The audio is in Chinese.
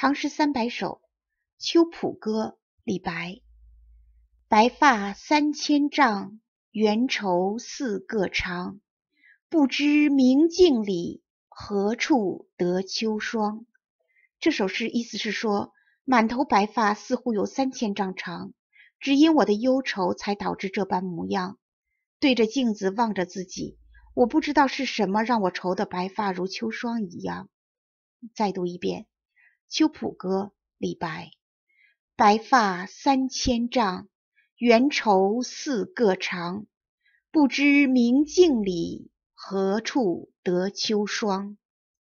唐诗三百首·秋浦歌李白。白发三千丈，缘愁似个长。不知明镜里，何处得秋霜？这首诗意思是说，满头白发似乎有三千丈长，只因我的忧愁才导致这般模样。对着镜子望着自己，我不知道是什么让我愁得白发如秋霜一样。再读一遍《秋浦歌》李白：白发三千丈，缘愁似个长。不知明镜里，何处得秋霜？